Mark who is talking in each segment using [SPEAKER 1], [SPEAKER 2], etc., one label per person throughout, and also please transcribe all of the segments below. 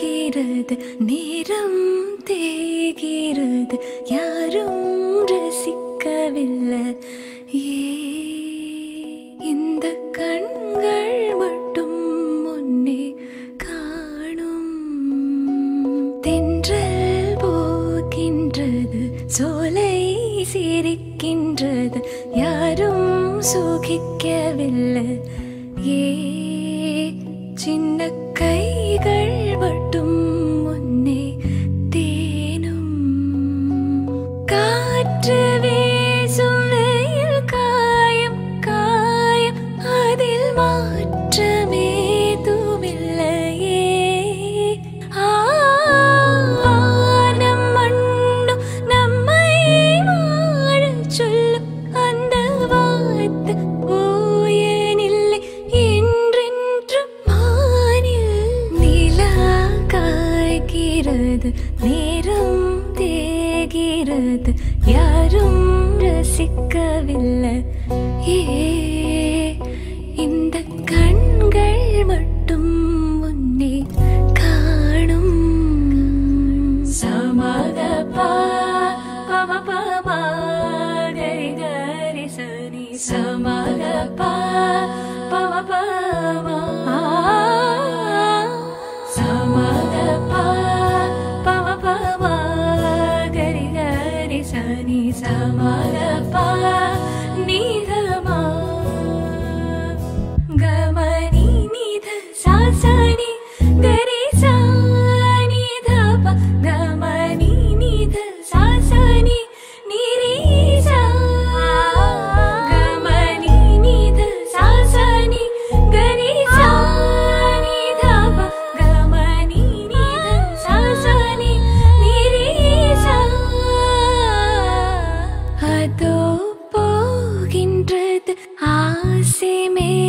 [SPEAKER 1] தேகிறது நேரம் தேகிறது யாரும் ரசிக்கவில்லை. ஏ இந்த கண்கள் மட்டும் முன்னே காணும். தென்றல் போகின்றது சோலை சிரிக்கின்றது யாரும் சுகிக்கவில்லை. ஏ யாரும் ரசிக்கவில்லை. ஏ இந்த கண்கள் மட்டும் உன்னை காணும். சமதபா பம பமா கரி கரி சனி சமத பா गरे see me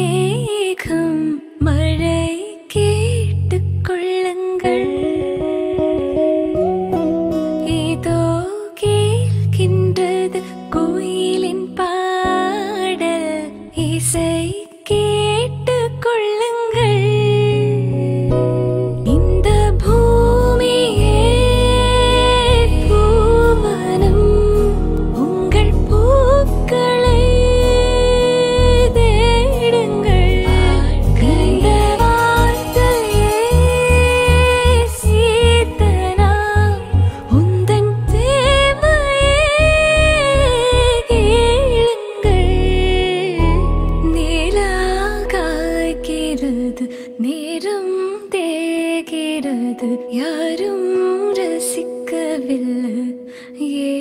[SPEAKER 1] யாரும் ரசிக்கவில்லை. ஏ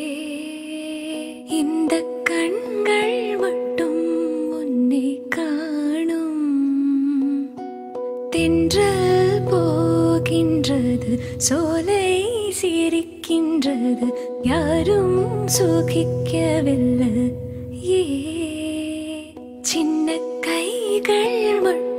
[SPEAKER 1] இந்த கண்கள் மட்டும் உன்னை காணும். தென்றல் போகின்றது சோலை சிரிக்கின்றது யாரும் சுகிக்கவில்லை. ஏ சின்ன கைகள் மட்டும்